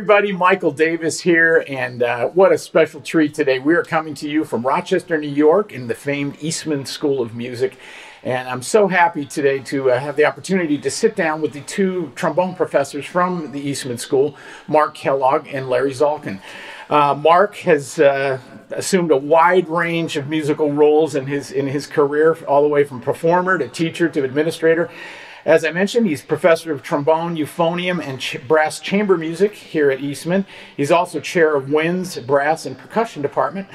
Everybody, Michael Davis here, and uh, what a special treat today. We are coming to you from Rochester, New York, in the famed Eastman School of Music. And I'm so happy today to uh, have the opportunity to sit down with the two trombone professors from the Eastman School, Mark Kellogg and Larry Zalkind. Uh, Mark has uh, assumed a wide range of musical roles in his in his career, all the way from performer to teacher to administrator. As I mentioned, he's professor of trombone, euphonium, and ch- brass chamber music here at Eastman. He's also chair of winds, brass, and percussion department.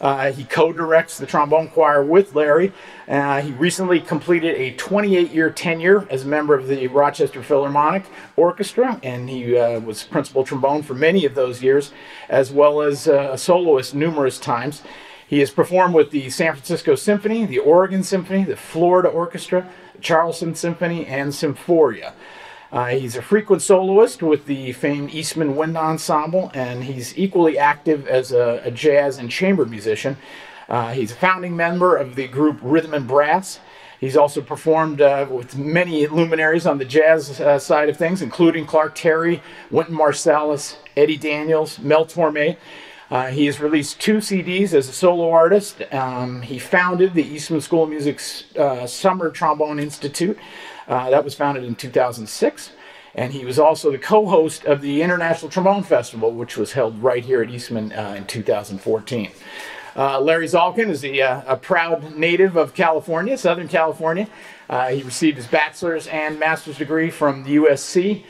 Uh, he co-directs the trombone choir with Larry. Uh, he recently completed a 28-year tenure as a member of the Rochester Philharmonic Orchestra, and he uh, was principal trombone for many of those years, as well as uh, a soloist numerous times. He has performed with the San Francisco Symphony, the Oregon Symphony, the Florida Orchestra, Charleston Symphony, and Symphoria. Uh, he's a frequent soloist with the famed Eastman Wind Ensemble, and he's equally active as a, a jazz and chamber musician. Uh, he's a founding member of the group Rhythm and Brass. He's also performed uh, with many luminaries on the jazz uh, side of things, including Clark Terry, Wynton Marsalis, Eddie Daniels, Mel Torme. Uh, he has released two CDs as a solo artist. Um, he founded the Eastman School of Music's uh, Summer Trombone Institute. Uh, that was founded in 2006. And he was also the co host of the International Trombone Festival, which was held right here at Eastman uh, in 2014. Uh, Larry Zalkind is a, uh, a, proud native of California, Southern California. he received his bachelor's and master's degree from the USC.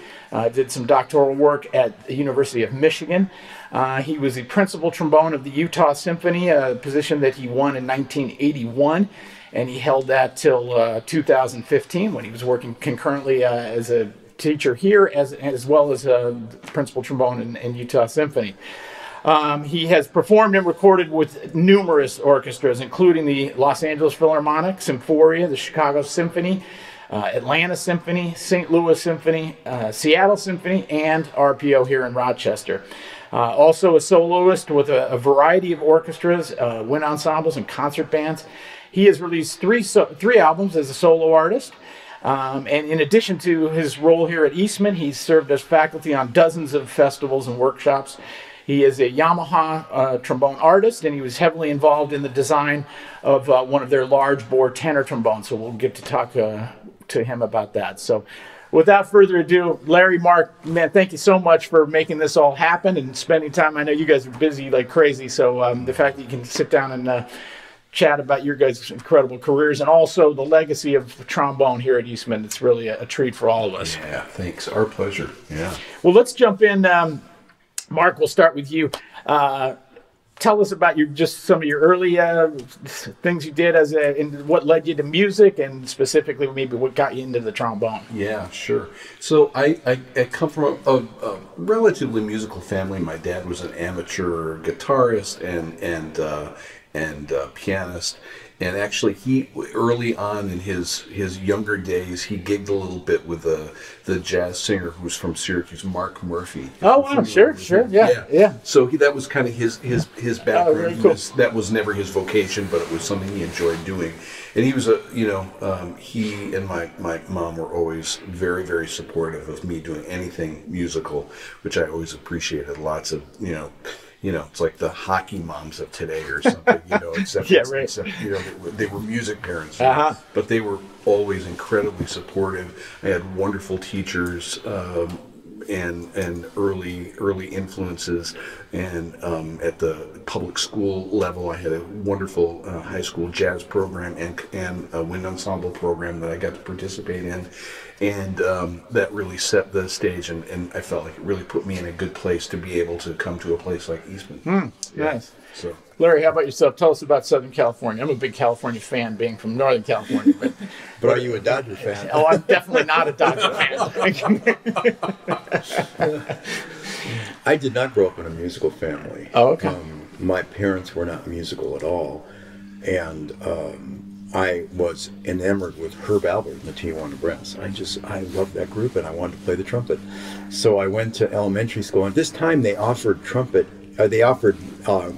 Did some doctoral work at the University of Michigan. Uh, he was the principal trombone of the Utah Symphony, a position that he won in 1981, and he held that till uh, 2015 when he was working concurrently uh, as a teacher here as, as well as a principal trombone in, in Utah Symphony. Um, he has performed and recorded with numerous orchestras, including the Los Angeles Philharmonic, Symphoria, the Chicago Symphony, uh, Atlanta Symphony, St. Louis Symphony, uh, Seattle Symphony, and RPO here in Rochester. Uh, also a soloist with a, a variety of orchestras, uh, wind ensembles, and concert bands. He has released three, so, three albums as a solo artist. Um, and in addition to his role here at Eastman, he's served as faculty on dozens of festivals and workshops. He is a Yamaha uh, trombone artist, and he was heavily involved in the design of uh, one of their large bore tenor trombones. So we'll get to talk uh, to him about that. So, without further ado, Larry, Mark, man, thank you so much for making this all happen and spending time. I know you guys are busy like crazy, so um, the fact that you can sit down and uh, chat about your guys' incredible careers and also the legacy of trombone here at Eastman, it's really a, a treat for all of us. Yeah, thanks. Our pleasure. Yeah. Well, let's jump in. Um, Mark, we'll start with you. Uh, tell us about your just some of your early uh, things you did as a and what led you to music and specifically maybe what got you into the trombone? Yeah sure. So i i, I come from a, a, relatively musical family. My dad was an amateur guitarist and and uh, and uh, pianist and actually he early on in his his younger days he gigged a little bit with the the jazz singer who's from Syracuse Mark Murphy. Oh wow sure sure yeah, yeah, yeah. So he, that was kind of his his his oh, background. oh, cool. was, that was never his vocation but it was something he enjoyed doing. And he was a you know um, he and my my mom were always very very supportive of me doing anything musical which I always appreciated. Lots of you know you know, it's like the hockey moms of today or something, you know, except, yeah, right. except you know, they were, they were music parents, uh-huh. but they were always incredibly supportive. I had wonderful teachers, um, and and early early influences and um, at the public school level I had a wonderful uh, high school jazz program and and a wind ensemble program that I got to participate in and um, that really set the stage and, and I felt like it really put me in a good place to be able to come to a place like Eastman. Mm, yeah. Nice. So Larry, how about yourself? Tell us about Southern California. I'm a big California fan, being from Northern California. But, but are you a Dodger fan? oh, I'm definitely not a Dodger fan. I did not grow up in a musical family. Oh, okay. Um, my parents were not musical at all, and um, I was enamored with Herb Alpert and the Tijuana Brass. I just I loved that group and I wanted to play the trumpet. So I went to elementary school and this time they offered trumpet. Uh, they offered uh,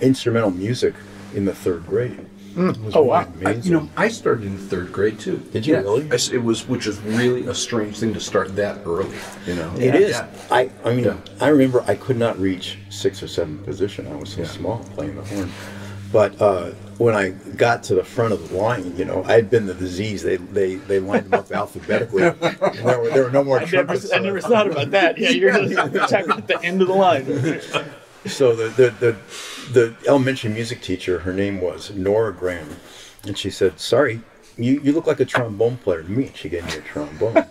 instrumental music in the third grade. Was Oh, wow. I, you know, I started in third grade too. Did you really? I it was, which is really a strange thing to start that early. You know, It Yeah. is. Yeah. I, I mean, Yeah. I remember I could not reach sixth or seventh position. I was so Yeah. small playing the horn. But uh, when I got to the front of the line, you know, I had been the disease. They they, they lined them up alphabetically. There, were, there were no more I never, trumpets. I never thought about that. Yeah, you're talking at the end of the line. So the, the, the, the elementary music teacher, her name was Nora Graham, and she said, "Sorry, you, you look like a trombone player to me." She gave me a trombone,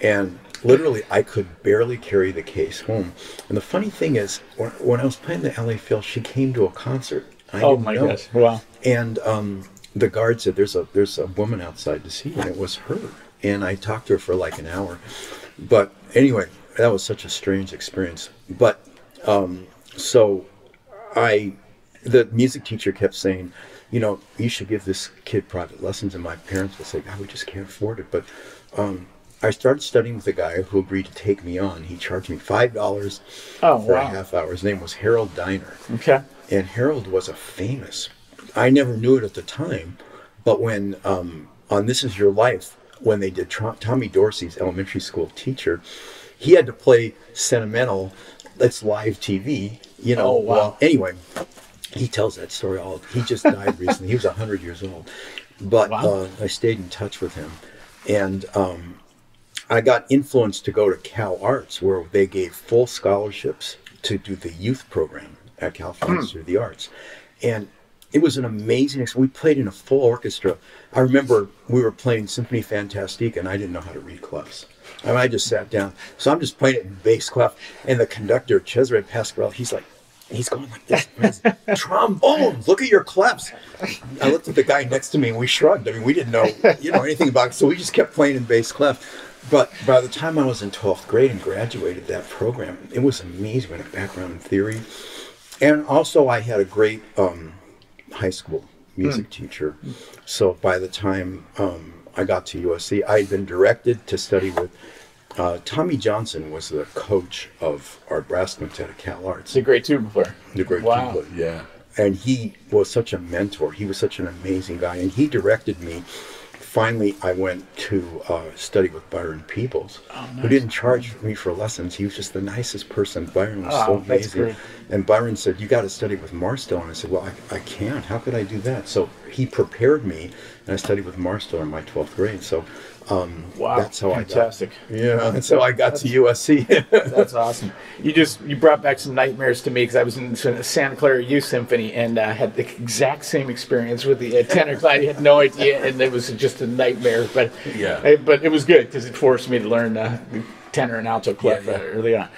and literally I could barely carry the case home. And the funny thing is, when, when I was playing the LA Phil, she came to a concert. I Oh my know. gosh! Wow. And um, the guard said, "There's a there's a woman outside to see," you," and it was her. And I talked to her for like an hour. But anyway, that was such a strange experience. But um, so I, the music teacher kept saying, you know, you should give this kid private lessons. And my parents would say, God, we just can't afford it. But um, I started studying with a guy who agreed to take me on. He charged me five dollars Oh, for wow. a half hour. His name was Harold Diner Okay. And Harold was a famous. I never knew it at the time, but when um, on This Is Your Life, when they did Tommy Dorsey's elementary school teacher, he had to play sentimental. That's live TV, you know. Oh, wow. Well, anyway, he tells that story all. He just died recently. He was hundred years old, but Wow. uh, I stayed in touch with him, and um, I got influenced to go to Cal Arts, where they gave full scholarships to do the youth program at California hmm. Institute of the Arts, and it was an amazing. experience. We played in a full orchestra. I remember we were playing Symphony Fantastique, and I didn't know how to read clefs. I, mean, I just sat down, so I'm just playing it in bass clef, and the conductor Cesare Pasquarelli, he's like. He's going like this. Trombone, look at your clefs. I looked at the guy next to me and we shrugged. I mean, we didn't know, you know, anything about it, so we just kept playing in bass clef. But by the time I was in 12th grade and graduated that program, it was amazing. We had a background in theory. And also, I had a great um, high school music teacher. So by the time um, I got to USC, I had been directed to study with uh, Tommy Johnson was the coach of our brass quintet at Cal Arts. A great tuba player. The great Wow. tuba yeah. and he was such a mentor. He was such an amazing guy, and he directed me. Finally, I went to uh, study with Byron Peebles, Oh, who didn't charge me for lessons. He was just the nicest person. Byron was Oh, so amazing. And Byron said, "You got to study with Marsteller." And I said, "Well, I, I can't. How could I do that?" So he prepared me, and I studied with Marsteller in my twelfth grade. So um, Wow. that's how Fantastic. I got. Yeah, that's how I got to USC. That's awesome. You just you brought back some nightmares to me because I was in the Santa Clara Youth Symphony and uh, had the exact same experience with the uh, tenor class. I had no idea, and it was just a nightmare. But Yeah. uh, but it was good because it forced me to learn uh, the tenor and alto clef Yeah, yeah. uh, early on.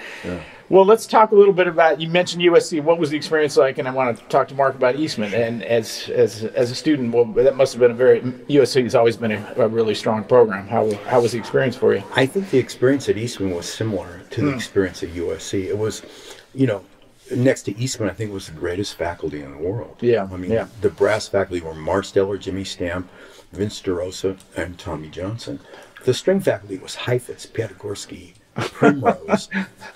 Well, let's talk a little bit about. You mentioned USC. What was the experience like? And I want to talk to Mark about Eastman. And as as as a student, well, that must have been a very USC has always been a, a really strong program. How how was the experience for you? I think the experience at Eastman was similar to the hmm. experience at USC. It was, you know, next to Eastman, I think it was the greatest faculty in the world. Yeah, I mean, yeah. the brass faculty were Marsteller, Jimmy Stamp, Vince DeRosa, and Tommy Johnson. The string faculty was Heifetz, Piatigorsky, Primrose,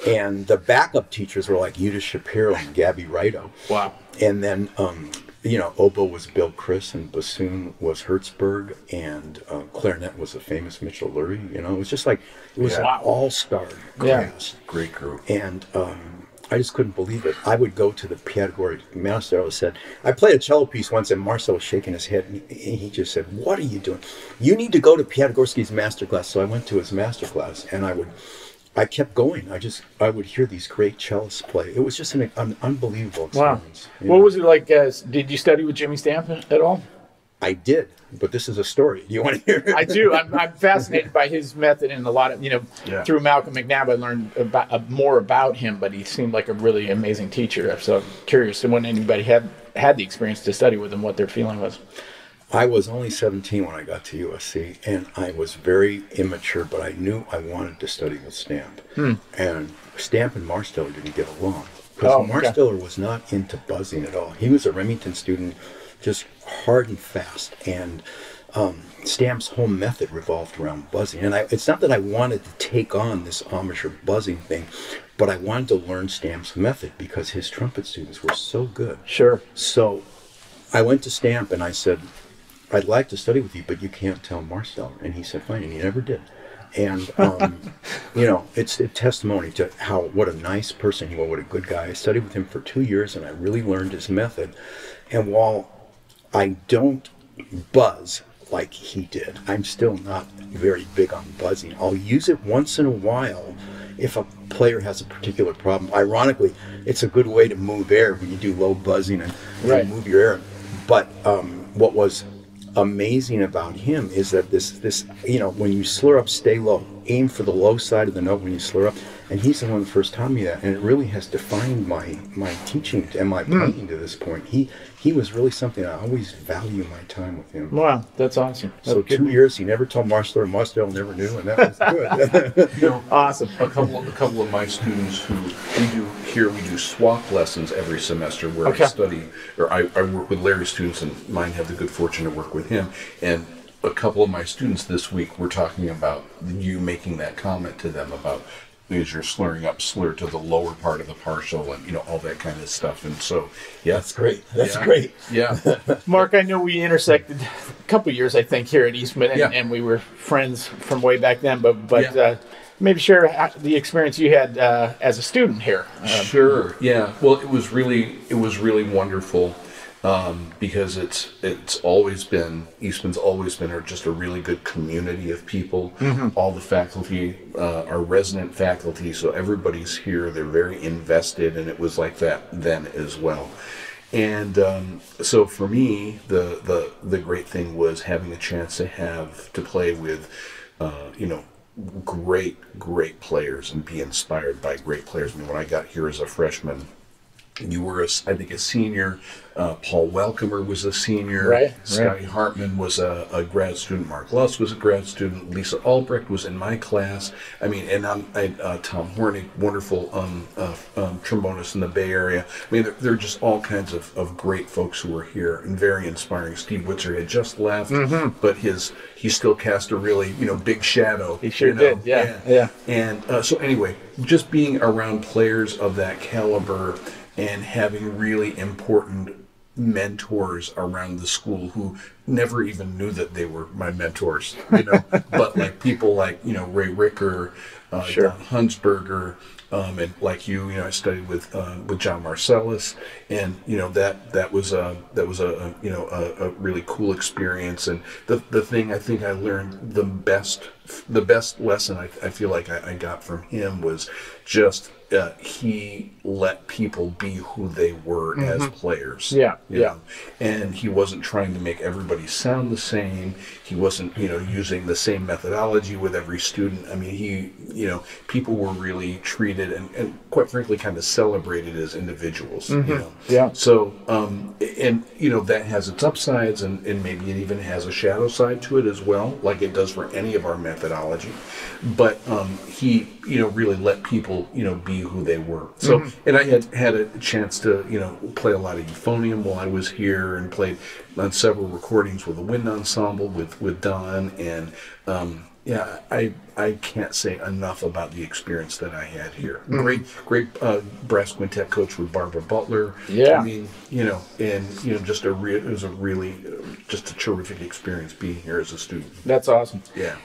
and the backup teachers were like Yuda Shapiro and Gabby Rido. Wow. And then, um, you know, oboe was Bill Criss, and bassoon was Herzberg, and uh, clarinet was the famous Mitchell Lurie. You know, it was just like it was Yeah. an all-star Yeah. class, Great group. and um, I just couldn't believe it. I would go to the Piatagori master. I said, I played a cello piece once, and Marcel was shaking his head, and he he just said, "What are you doing? You need to go to Piatigorsky's master class." So I went to his master class, and I would. I kept going. I just I would hear these great cellists play. It was just an, an unbelievable experience. you What know. was it like? Uh, did you study with Jimmy Stamp at all? I did, but this is a story. Do you want to hear it? I do. I'm, I'm fascinated by his method and a lot of, you know, Yeah. through Malcolm McNab, I learned about, uh, more about him, but he seemed like a really amazing teacher. So I'm curious to when anybody had had the experience to study with him, what their feeling was. I was only 17 when I got to USC, and I was very immature, but I knew I wanted to study with Stamp. And Stamp and Marsteller didn't get along because Oh, okay. Marsteller was not into buzzing at all. He was a Remington student, just hard and fast. And um, Stamp's whole method revolved around buzzing. And I, it's not that I wanted to take on this amateur buzzing thing, but I wanted to learn Stamp's method because his trumpet students were so good. Sure. So I went to Stamp and I said, I'd like to study with you, but you can't tell Marcel. And he said, fine, and he never did. And um, you know, it's a testimony to how what a nice person he was, what a good guy. I studied with him for two years, and I really learned his method. And while I don't buzz like he did, I'm still not very big on buzzing. I'll use it once in a while if a player has a particular problem. Ironically, it's a good way to move air when you do low buzzing and, and move your air. But um, what was amazing about him is that this this you know when you slur up, stay low, aim for the low side of the note when you slur up. And he's the one who first taught me that, and it really has defined my my teaching and my hmm. playing to this point. He he was really something I always value my time with him. Wow, that's awesome. So That's good. two years, he never told Marcel, or Marcel never knew, and that was good. You know, Awesome. a couple a couple of my students who we do here we do swap lessons every semester where Okay. I study or I, I work with Larry's students and mine have the good fortune to work with him and a couple of my students this week were talking about you making that comment to them about is you're slurring up slur to the lower part of the partial and you know all that kind of stuff and so yeah That's great. That's Yeah. great. yeah Mark, I know we intersected a couple years, I think, here at Eastman, and, Yeah. and we were friends from way back then. But but Yeah. uh, maybe share uh, the experience you had uh, as a student here. Uh, Sure. Yeah. Well, it was really it was really wonderful um, because it's it's always been Eastman's always been just a really good community of people. All the faculty uh, are resident faculty, so everybody's here. They're very invested, and it was like that then as well. And um, so for me, the, the the great thing was having a chance to have to play with, uh, you know, great great players and be inspired by great players. I mean, when I got here as a freshman, you were, a, I think, a senior. Uh, Paul Welcomer was a senior. Right, right. Scotty Hartman was a, a grad student. Mark Lusk was a grad student. Lisa Albrecht was in my class. I mean, and I'm, I, uh, Tom Hornig, wonderful um, uh, um, trombonist in the Bay Area. I mean, there, there are just all kinds of, of great folks who were here and very inspiring. Steve Witser had just left, but his he still cast a really you know big shadow. He sure you know? did, yeah, yeah. And uh, so, anyway, just being around players of that caliber and having really important mentors around the school who never even knew that they were my mentors, you know, but like people like, you know, Ray Ricker, uh, Sure. Don Hunsberger, um, and like you, you know, I studied with uh, with John Marcellus, and you know that that was a that was a, a you know a, a really cool experience. And the the thing I think I learned the best the best lesson I, I feel like I, I got from him was just uh, he let people be who they were as players. Mm-hmm. Yeah, yeah. know. And he wasn't trying to make everybody sound the same. He wasn't, you know, using the same methodology with every student. I mean, he, you know, people were really treated and, and quite frankly, kind of celebrated as individuals. You know. Mm-hmm. Yeah. So, um, and you know, that has its upsides, and, and maybe it even has a shadow side to it as well, like it does for any of our methodology. But um, he, you know, really let people, you know, be who they were. So, Mm-hmm. and I had had a chance to, you know, play a lot of euphonium while I was here, and played on several recordings with the wind ensemble with with Don, and um, yeah, I I can't say enough about the experience that I had here. Mm-hmm. Great, great uh, brass quintet coach with Barbara Butler. Yeah. I mean, you know, and you know, just a real, it was a really, uh, just a terrific experience being here as a student. That's awesome. Yeah.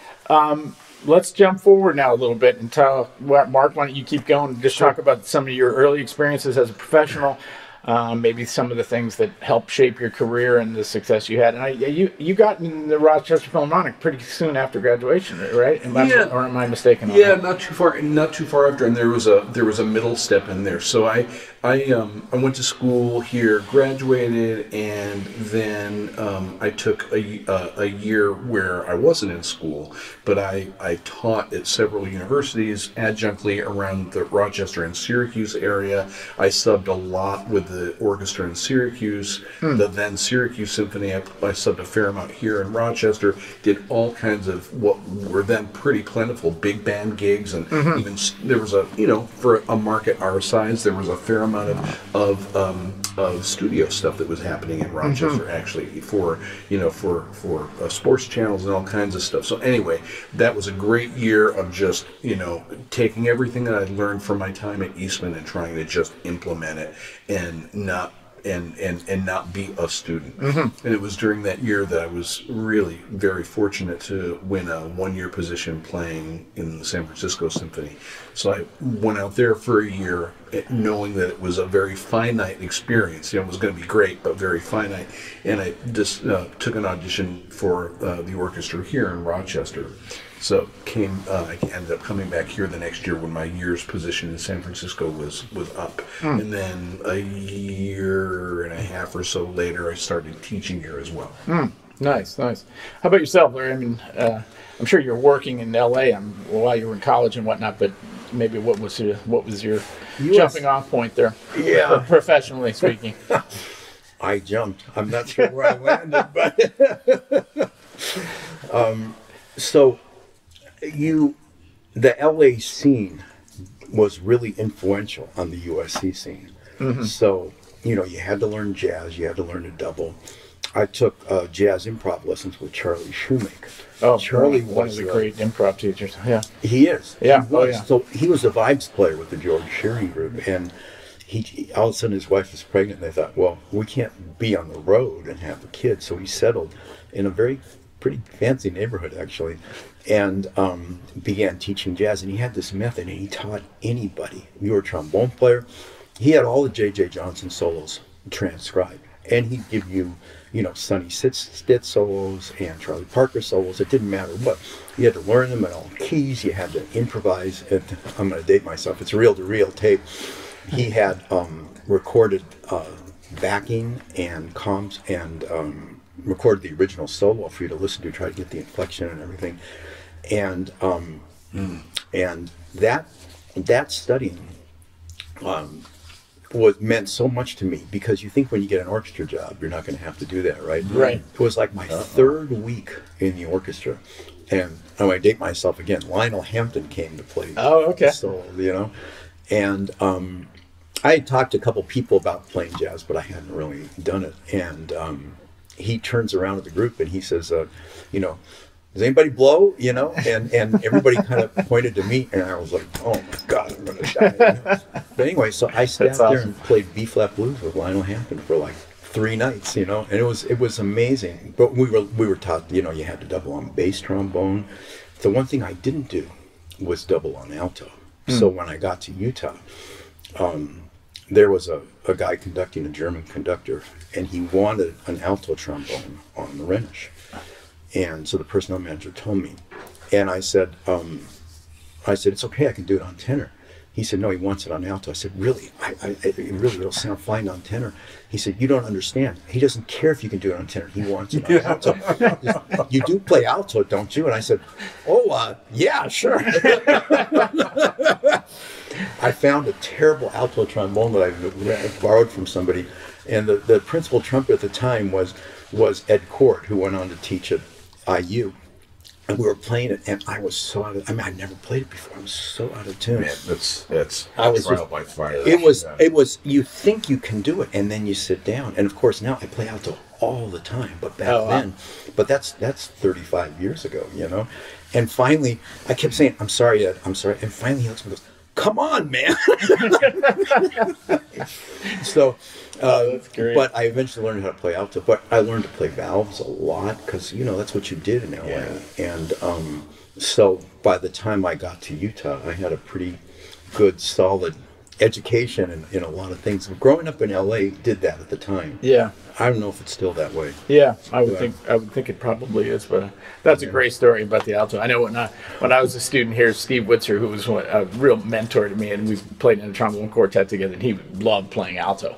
Let's jump forward now a little bit and tell what Mark. Why don't you keep going? Just talk about some of your early experiences as a professional. Um, maybe some of the things that helped shape your career and the success you had. And I, you you got in the Rochester Philharmonic pretty soon after graduation, right? Am I, Yeah. Or am I mistaken? Yeah, that? not too far, not too far after, and there was a there was a middle step in there. So I I um I went to school here, graduated, and then um, I took a uh, a year where I wasn't in school, but I I taught at several universities adjunctly around the Rochester and Syracuse area. I subbed a lot with the orchestra in Syracuse, the then Syracuse Symphony. I, I subbed a fair amount here in Rochester. Did all kinds of what were then pretty plentiful big band gigs, and even there was a you know for a market our size, there was a fair amount of of, um, of studio stuff that was happening in Rochester actually for you know for for uh, sports channels and all kinds of stuff. So anyway, that was a great year of just you know taking everything that I learned from my time at Eastman and trying to just implement it and not and and and not be a student. And it was during that year that I was really very fortunate to win a one year position playing in the San Francisco Symphony. So I went out there for a year, eh, knowing that it was a very finite experience. You know, it was going to be great, but very finite. And I just uh, took an audition for uh, the orchestra here in Rochester. So came, uh, I ended up coming back here the next year when my year's position in San Francisco was was up, and then a year and a half or so later, I started teaching here as well. Nice, nice. How about yourself, Larry? I mean, uh, I'm sure you're working in L.A. um, while you were in college and whatnot, but maybe what was your what was your jumping off point there? Yeah. professionally speaking. I jumped. I'm not sure where I landed, but um, so you, the LA scene was really influential on the USC scene. So you know, you had to learn jazz, you had to learn to double. I took uh, jazz improv lessons with Charlie Shoemake. Oh, Charlie one was of the uh, great improv teachers. Yeah. He is. Yeah. He Oh, yeah. So he was a vibes player with the George Shearing group, and he, he- all of a sudden his wife was pregnant, and they thought, well, we can't be on the road and have a kid, so he settled in a very pretty fancy neighborhood actually, and um, began teaching jazz. And he had this method, and he taught anybody. You were a trombone player. He had all the J.J. Johnson solos transcribed, and he'd give you, you know, Sonny Stitt, solos and Charlie Parker solos. It didn't matter what. You had to learn them in all keys. You had to improvise. And I'm going to date myself. It's reel to reel tape. He had um, recorded uh, backing and comps and um, recorded the original solo for you to listen to, try to get the inflection and everything. And um, and that that studying um, was meant so much to me because you think when you get an orchestra job, you're not going to have to do that, right? Right. It was like my third week in the orchestra, and I'm date myself again. Lionel Hampton came to play. Oh, okay. So you know, and um, I had talked to a couple people about playing jazz, but I hadn't really done it. And um, he turns around at the group and he says, uh, "You know, does anybody blow? You know?" And and everybody kind of pointed to me, and I was like, "Oh my god, I'm gonna die." you know? But anyway, so I sat That's there and played B flat blues with Lionel Hampton for like three nights, you know, and it was it was amazing. But we were we were taught, you know, you had to double on bass trombone. The one thing I didn't do was double on alto. So when I got to Utah, um, there was a, a guy conducting a German conductor, and he wanted an alto trombone on the Rhenish. And so the personnel manager told me, and I said, um, I said, it's okay, I can do it on tenor. He said, no, he wants it on alto. I said, really? I, I, it really, it'll sound fine on tenor. He said, you don't understand. He doesn't care if you can do it on tenor. He wants it on alto. you do play alto, don't you? And I said, oh, uh, yeah, sure. I found a terrible alto trombone that I borrowed from somebody, and the, the principal trumpet at the time was was Ed Cord, who went on to teach at IU. And we were playing it, and I was so out of. I mean, I'd never played it before. I was so out of tune. Man, that's that's I was trial just- by fire. It was Yeah. it was you think you can do it and then you sit down and of course now I play alto all the time but back Oh, wow. then but that's that's 35 years ago you know and finally I kept saying I'm sorry Ed I'm sorry and finally he looks at me and goes come on man. So uh, but I eventually learned how to play alto but I learned to play valves a lot because you know that's what you did in LA Yeah. and um, so by the time I got to Utah I had a pretty good solid education and in a lot of things growing up in LA did that at the time Yeah. I don't know if it's still that way Yeah, I would Yeah. think I would think it probably is, but uh, that's a great story about the alto. I know when I when I was a student here, Steve Witser, who was one, a real mentor to me, and we played in a trombone quartet together, and he loved playing alto.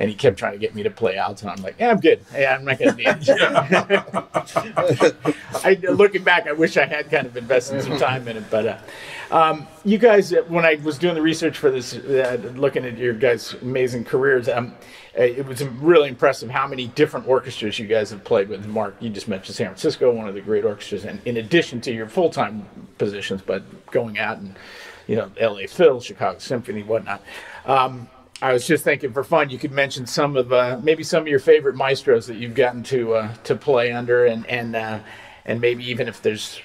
And he kept trying to get me to play alto. I'm like, yeah, I'm good. Yeah, I'm not going to need it. I, looking back, I wish I had kind of invested some time in it. But uh, um, you guys, uh, when I was doing the research for this, uh, looking at your guys' amazing careers, um, uh, it was really impressive how many different orchestras you guys have played with. Mark, you just mentioned San Francisco, one of the great orchestras, and in addition to your full-time positions, but going out and you know, L.A. Phil, Chicago Symphony, whatnot. Um, I was just thinking for fun, you could mention some of uh, maybe some of your favorite maestros that you've gotten to uh, to play under, and and uh, and maybe even if there's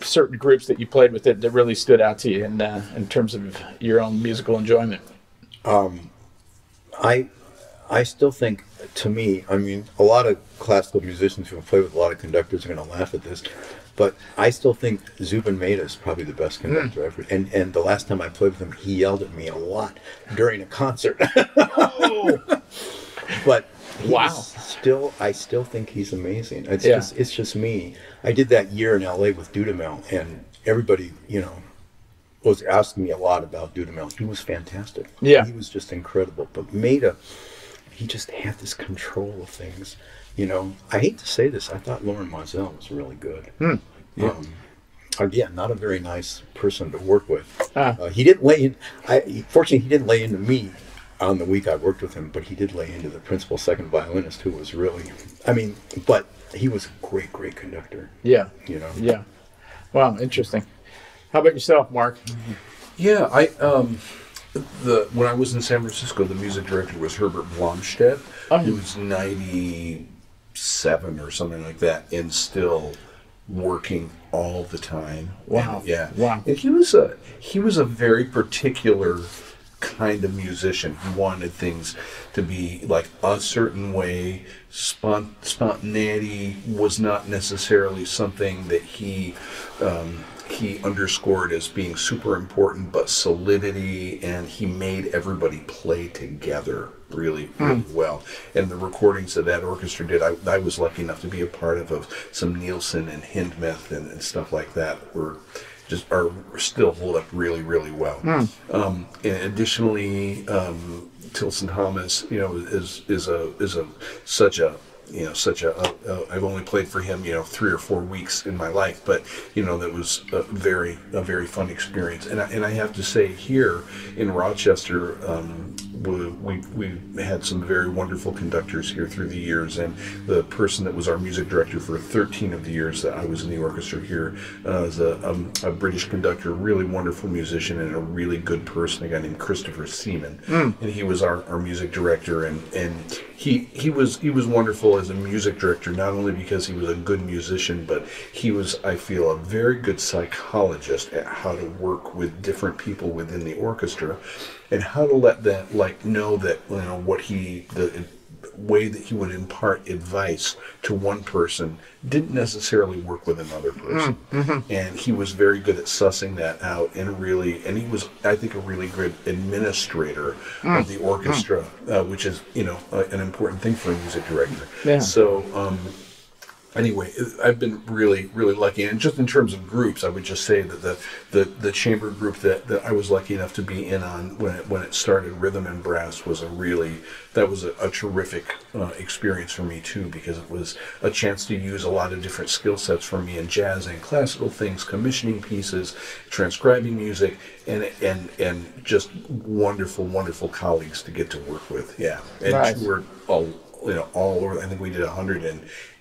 certain groups that you played with that, that really stood out to you in uh, in terms of your own musical enjoyment. I I still think, to me, I mean, a lot of classical musicians who have played with a lot of conductors are going to laugh at this, but I still think Zubin Mehta is probably the best conductor Hmm. ever. And and the last time I played with him, he yelled at me a lot during a concert. but he's Wow. still, I still think he's amazing. It's Yeah. just, it's just me. I did that year in LA with Dudamel, and everybody, you know, was asking me a lot about Dudamel. He was fantastic. Yeah. he was just incredible. But Mehta, he just had this control of things. You know, I hate to say this, I thought Lorin Maazel was really good. Hmm. Um, again, not a very nice person to work with. Ah. Uh, he didn't lay in. I fortunately he didn't lay into me on the week I worked with him, but he did lay into the principal second violinist, who was really. I mean, but he was a great, great conductor. Yeah. You know. Yeah. Wow. Interesting. How about yourself, Mark? Yeah, I um, the when I was in San Francisco, the music director was Herbert Blomstedt. Oh. He was ninety seven or something like that, and still working all the time. Wow. And, yeah. Wow. And he was a he was a very particular kind of musician. He wanted things to be like a certain way. Spont- spontaneity was not necessarily something that he um, he underscored as being super important, but solidity, and he made everybody play together really, really well. And the recordings that that orchestra did, I, I was lucky enough to be a part of, of some Nielsen and Hindemith and, and stuff like that were just are still hold up really, really well. Um, and additionally, um, Tilson Thomas, you know, is is a is a such a you know such a, a, a I've only played for him you know three or four weeks in my life, but you know that was a very a very fun experience. And I, and I have to say here in Rochester. Um, we, we, had some very wonderful conductors here through the years, and the person that was our music director for 13 of the years that I was in the orchestra here uh, is a, um, a British conductor, really wonderful musician, and a really good person, a guy named Christopher Seaman, and he was our, our music director, and, and he he was he was wonderful as a music director, not only because he was a good musician, but he was, I feel, a very good psychologist at how to work with different people within the orchestra, and how to let that like know that you know what he the way that he would impart advice to one person didn't necessarily work with another person. And he was very good at sussing that out and really and he was i think a really good administrator of the orchestra uh, which is you know uh, an important thing for a music director. Yeah. so um anyway, I've been really, really lucky. And just in terms of groups, I would just say that the the, the chamber group that, that I was lucky enough to be in on when it, when it started, Rhythm and Brass, was a really that was a, a terrific uh, experience for me too because it was a chance to use a lot of different skill sets for me in jazz and classical things, commissioning pieces, transcribing music, and and and just wonderful, wonderful colleagues to get to work with. Yeah, and Nice. we're all you know all over. I think we did a hundred and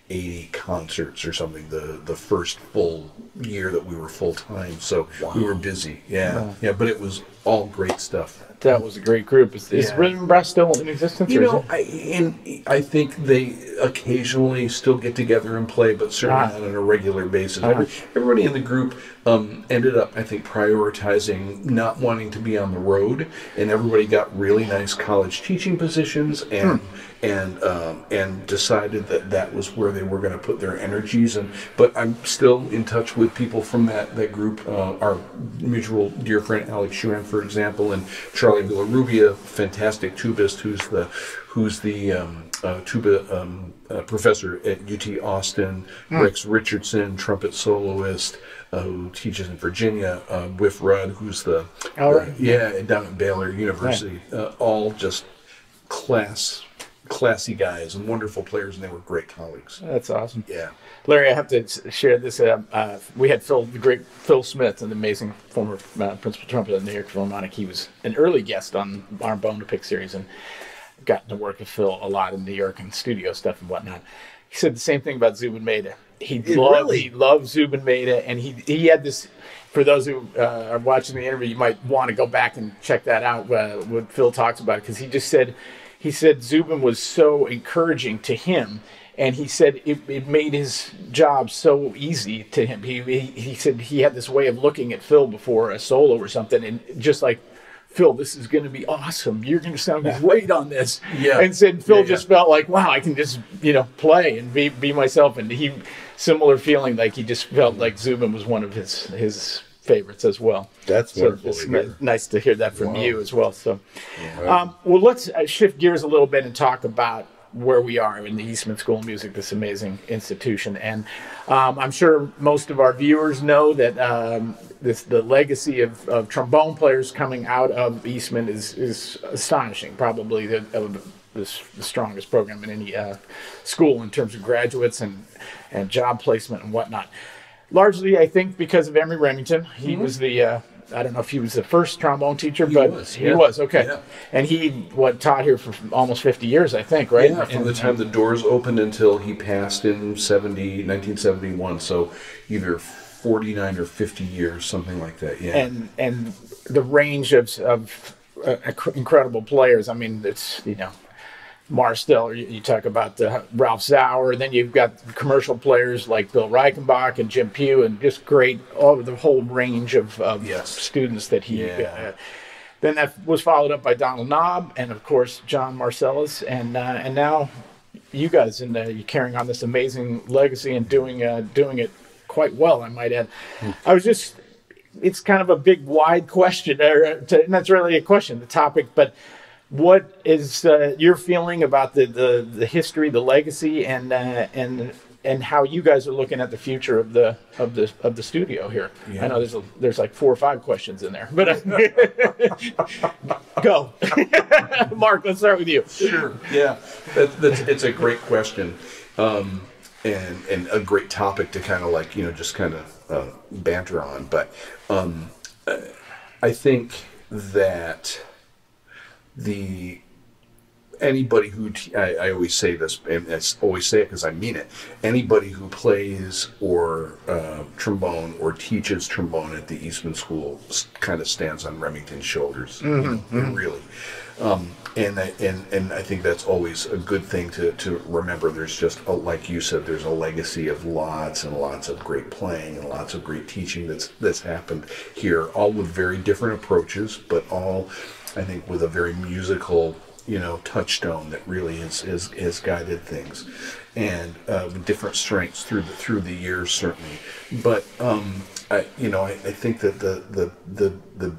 80 concerts or something the the first full year that we were full time so we were busy. Yeah. yeah but it was all great stuff That was a great group. Is, is Yeah. Rhythm Brass still in existence? you know I, and I think they occasionally still get together and play but certainly Ah. not on a regular basis Every, everybody in the group um, ended up I think prioritizing not wanting to be on the road and everybody got really nice college teaching positions and and um, and decided that that was where they were going to put their energies and but I'm still in touch with people from that that group uh, our mutual dear friend Alex Shuhan for example and Charlie Villarrubia fantastic tubist who's the who's the um, uh, tuba um, uh, professor at UT Austin Rex Richardson trumpet soloist uh, who teaches in Virginia uh, Wiff Rudd who's the Oh, right. yeah down at Baylor University. Uh, all just class classy guys and wonderful players and they were great colleagues. That's awesome. yeah Larry, I have to share this. Uh, uh, we had Phil, the great Phil Smith, an amazing former uh, principal trumpet of the New York Philharmonic. He was an early guest on our Bone to Pick series and gotten to work with Phil a lot in New York and studio stuff and whatnot. He said the same thing about Zubin Mehta. He loved, really? he loved Zubin Mehta, and he he had this. For those who uh, are watching the interview, you might want to go back and check that out. Uh, what Phil talks about, because he just said, he said Zubin was so encouraging to him and he said it, it made his job so easy to him. He, he he said he had this way of looking at Phil before a solo or something, and just like Phil, this is going to be awesome. You're going to sound great on this. Yeah. And said Phil Yeah, just yeah. felt like, wow, I can just you know play and be be myself. And he similar feeling like he just felt like Zubin was one of his his favorites as well. That's so wonderful it's hear. nice to hear that from you as well. So, um, well, let's uh, shift gears a little bit and talk about where we are in the Eastman School of Music, this amazing institution. And um, I'm sure most of our viewers know that um, this the legacy of, of trombone players coming out of Eastman is is astonishing. Probably the, this, the strongest program in any uh, school in terms of graduates and and job placement and whatnot. Largely, I think because of Emery Remington. He was the uh, I don't know if he was the first trombone teacher, but was, he was okay. Yeah. And he what taught here for almost 50 years, I think, right? Yeah, from And- the time the doors opened until he passed in 70, 1971. So either 49 or 50 years, something like that. Yeah. and and the range of of uh, incredible players. I mean, it's you know. Marstell, you, you talk about the, Ralph Sauer, then you've got commercial players like Bill Reichenbach and Jim Pugh, and just great, all the whole range of, of Yes. students that he. Yeah. Uh, then that was followed up by Donald Knaub, and of course John Marcellus, and uh, and now you guys, and uh, you're carrying on this amazing legacy and doing uh, doing it quite well, I might add. I was just it's kind of a big, wide question, or to, not really a question, the topic, but what is uh, your feeling about the, the, the history, the legacy, and uh, and and how you guys are looking at the future of the of the of the studio here? I know there's a, there's like four or five questions in there, but uh, go, Mark. Let's start with you. Sure. Yeah, that, that's, it's a great question, um, and and a great topic to kind of like you know just kind of uh, banter on. But um, I think that the anybody who I always say this and I always say it because I mean it. Anybody who plays or uh, trombone or teaches trombone at the Eastman School kind of stands on Remington's shoulders. you know, Really. Um, and, I, and and I think that's always a good thing to, to remember. There's just a, like you said, there's a legacy of lots and lots of great playing and lots of great teaching that's that's happened here, all with very different approaches, but all I think with a very musical you know touchstone that really has has, has guided things, and uh, with different strengths through the through the years certainly. But um, I you know I, I think that the the the the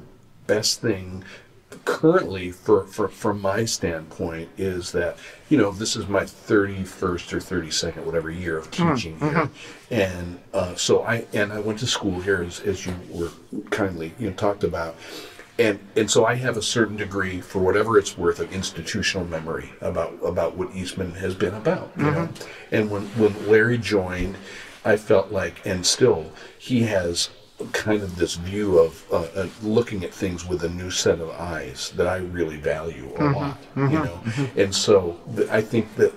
best thing currently for, for from my standpoint is that you know this is my 31st or 32nd whatever year of teaching here. And uh, so i and i went to school here as, as you were kindly you know talked about and and so i have a certain degree for whatever it's worth of institutional memory about about what eastman has been about you know? And when when larry joined i felt like and still he has kind of this view of uh, uh, looking at things with a new set of eyes that I really value a lot, you know. And so th- I think that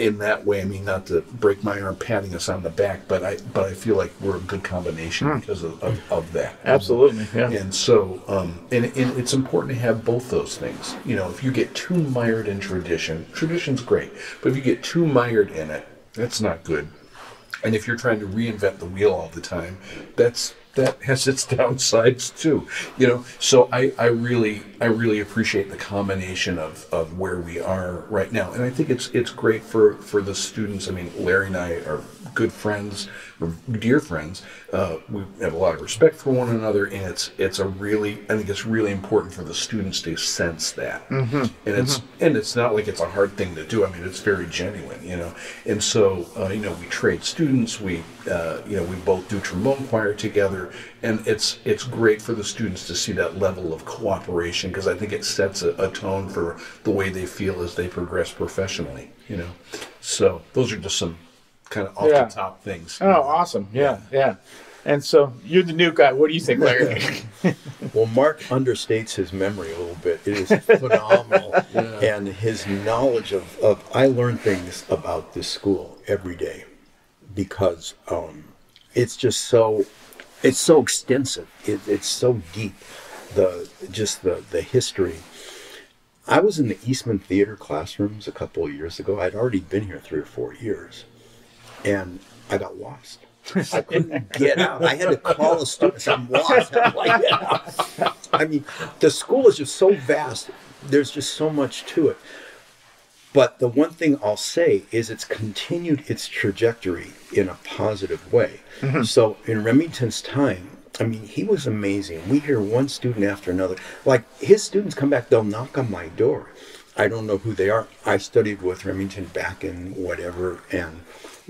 in that way, I mean, not to break my arm patting us on the back, but I but I feel like we're a good combination because of, of, of that. Absolutely, yeah. And so, um, and, and it's important to have both those things. You know, if you get too mired in tradition, tradition's great, but if you get too mired in it, that's not good. And if you're trying to reinvent the wheel all the time, that's that has its downsides too. You know, so I, I really I really appreciate the combination of, of where we are right now. And I think it's it's great for, for the students. I mean, Larry and I are good friends, dear friends. Uh, we have a lot of respect for one another, and it's it's a really I think it's really important for the students to sense that. And it's and it's not like it's a hard thing to do. I mean, it's very genuine, you know. And so uh, you know, we trade students. We uh, you know we both do trombone choir together, and it's it's great for the students to see that level of cooperation because I think it sets a, a tone for the way they feel as they progress professionally. You know, so those are just some kind of off Yeah. the top things. Oh, awesome! Yeah, yeah. And so you're the new guy. What do you think, Larry? Well, Mark understates his memory a little bit. It is phenomenal. And his knowledge of, of, I learn things about this school every day because um, it's just so, it's so extensive. It, it's so deep. The, just the, the history. I was in the Eastman Theater classrooms a couple of years ago. I'd already been here three or four years. And I got lost. I couldn't get out. I had to call a student. I'm lost. How do I get out? I mean, the school is just so vast. There's just so much to it. But the one thing I'll say is it's continued its trajectory in a positive way. Mm-hmm. So in Remington's time, I mean, he was amazing. We hear one student after another. Like his students come back, they'll knock on my door. I don't know who they are. I studied with Remington back in whatever, and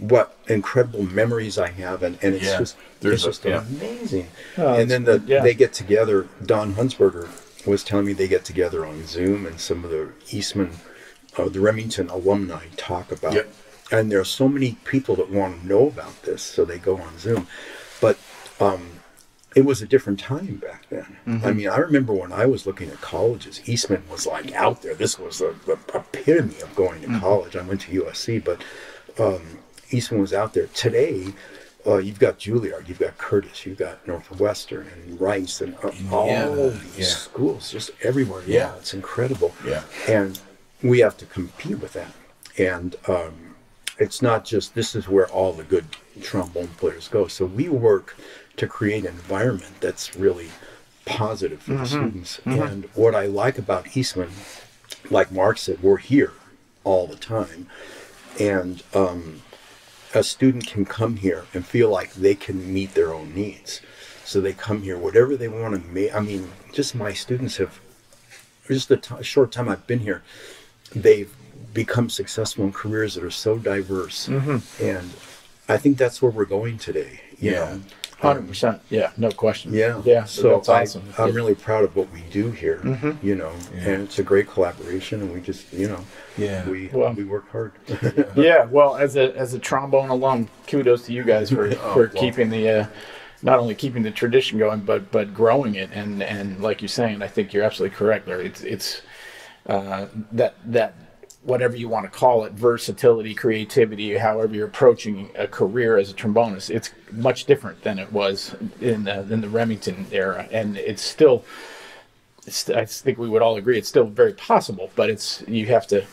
what incredible memories I have, and, and it's Yeah, just there's it's a- just yeah. amazing. Oh, and then the yeah. they get together. Don Hunsberger was telling me they get together on Zoom, and some of the Eastman, uh, the Remington alumni talk about. Yep. And there are so many people that want to know about this, so they go on Zoom. But um, it was a different time back then. Mm-hmm. I mean, I remember when I was looking at colleges, Eastman was like out there. This was the, the epitome of going to Mm-hmm. college. I went to USC, but um, Eastman was out there. Today, uh, you've got Juilliard, you've got Curtis, you've got Northwestern and Rice, and uh, all Indiana, these yeah. schools just everywhere. Yeah, Yeah. it's incredible. Yeah. and we have to compete with that. And um, it's not just this is where all the good trombone players go. So we work to create an environment that's really positive for the students. And what I like about Eastman, like Mark said, we're here all the time. And um, a student can come here and feel like they can meet their own needs. So they come here, whatever they want to make. I mean, just my students have, just the t- short time I've been here, they've become successful in careers that are so diverse. Mm-hmm. And I think that's where we're going today. you Yeah. know? Hundred percent. Yeah, no question. Yeah. yeah. So that's I, awesome. I'm really proud of what we do here, you know, and it's a great collaboration and we just, you know, Yeah. we, Well- we work hard. yeah. Well, as a as a trombone alum, kudos to you guys for Oh, for well. keeping the. Uh, not only keeping the tradition going, but but growing it, and and like you're saying, I think you're absolutely correct, Larry. It's it's uh, that that whatever you want to call it, versatility, creativity, however you're approaching a career as a trombonist, it's much different than it was in the, in the Remington era, and it's still. It's, I think we would all agree it's still very possible, but it's you have to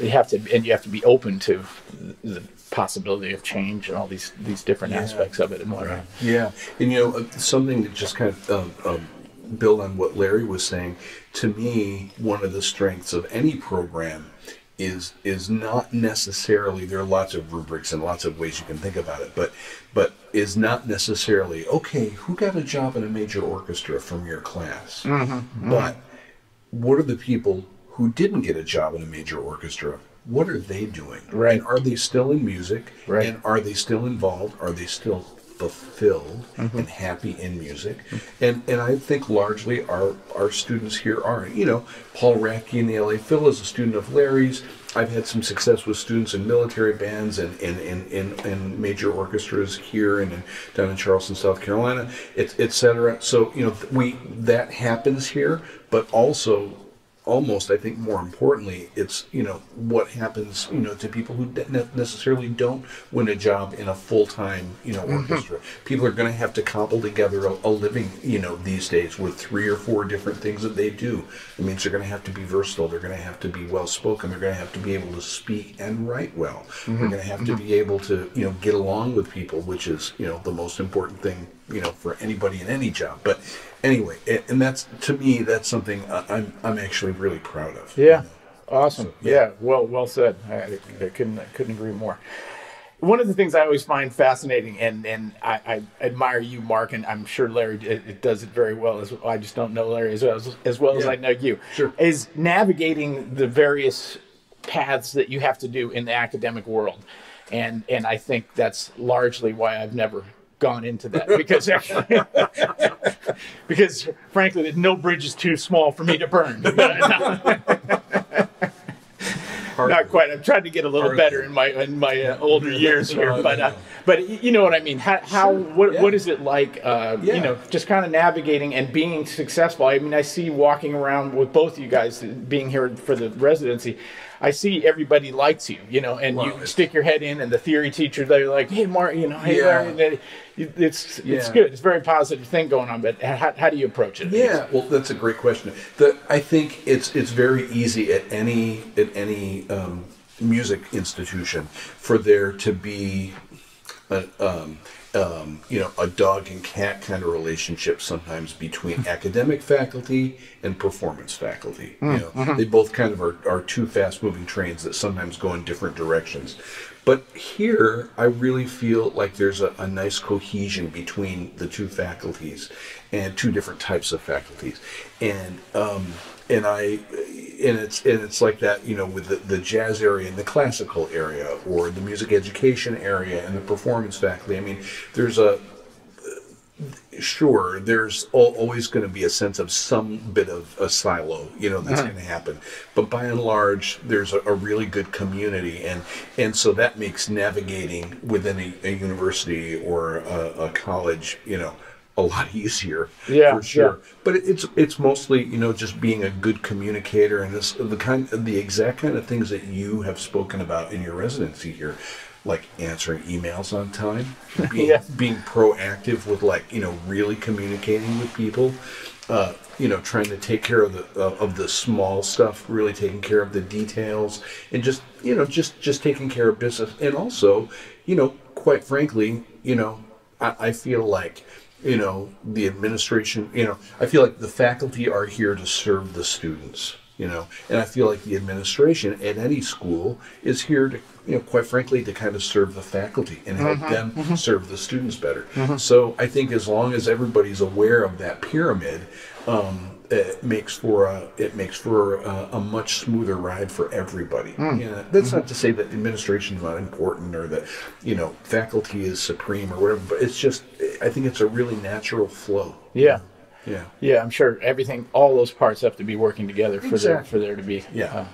you have to and you have to be open to the possibility of change and all these these different aspects of it and whatnot. Yeah, and you know uh, something that just kind of um, um, build on what Larry was saying. To me, one of the strengths of any program is is not necessarily there are lots of rubrics and lots of ways you can think about it, but but is not necessarily okay. Who got a job in a major orchestra from your class? Mm-hmm. But what are the people who didn't get a job in a major orchestra? What are they doing? Right. And are they still in music? Right. And are they still involved? Are they still fulfilled mm-hmm. and happy in music? And and I think largely our our students here are. You know, Paul Radke in the LA Phil is a student of Larry's. I've had some success with students in military bands and in in, in, in major orchestras here and in, down in Charleston, South Carolina, et, et cetera. So you know we that happens here, but also almost I think more importantly, it's you know what happens you know to people who ne- necessarily don't win a job in a full time you know mm-hmm. orchestra. People are going to have to cobble together a, a living you know these days with three or four different things that they do. It means they're going to have to be versatile. They're going to have to be well spoken. They're going to have to be able to speak and write well. Mm-hmm. They're going to have to mm-hmm. be able to you know get along with people, which is you know the most important thing you know for anybody in any job. But anyway, and that's to me that's something I'm I'm actually really proud of. Yeah, awesome. yeah. well, well said. I, I couldn't I couldn't agree more. One of the things I always find fascinating, and and I, I admire you, Mark, and I'm sure Larry it, it does it very well. As I just don't know Larry as well as, as well as I know you. Sure. Is navigating the various paths that you have to do in the academic world, and and I think that's largely why I've never gone into that because because frankly no bridge is too small for me to burn. Not quite. I'm trying to get a little Hardly. better in my in my uh, older years here but uh, but you know what i mean. How, how what, yeah. what is it like uh, you know just kind of navigating and being successful? I mean i see walking around with both you guys being here for the residency I see everybody likes you, you know, and you stick your head in, and the theory teacher, they're like, "Hey, Mark, you know, hey, Yeah. Larry," and they- it's it's good. It's a very positive thing going on. But how, how do you approach it? Yeah, well, that's a great question. The, I think it's it's very easy at any at any um, music institution for there to be a um, um, you know a dog and cat kind of relationship sometimes between academic faculty and performance faculty. You know, they both kind of are, are two fast moving trains that sometimes go in different directions. But here, I really feel like there's a, a nice cohesion between the two faculties and two different types of faculties, and um, and I and it's and it's like that you know with the, the jazz area and the classical area or the music education area and the performance faculty. I mean, there's a sure there's always going to be a sense of some bit of a silo you know that's uh-huh. going to happen. But by and large there's a, a really good community and and so that makes navigating within a, a university or a, a college you know a lot easier Yeah, for sure. yeah. but it's it's mostly you know just being a good communicator and this the kind the exact kind of things that you have spoken about in your residency here like answering emails on time being, Yeah. being proactive with like you know really communicating with people uh, you know trying to take care of the uh, of the small stuff really taking care of the details and just you know just just taking care of business and also you know quite frankly you know I, I feel like you know the administration you know i feel like the faculty are here to serve the students you know? And i feel like the administration at any school is here to you know quite frankly to kind of serve the faculty and help mm-hmm. them mm-hmm. serve the students better. Mm-hmm. So i think as long as everybody's aware of that pyramid um, it makes for a it makes for a, a much smoother ride for everybody. Mm. You know, that's not to say that administration is not important or that you know faculty is supreme or whatever, but it's just I think it's a really natural flow. Yeah. Yeah. Yeah, I'm sure everything, all those parts have to be working together for there for there to be Yeah.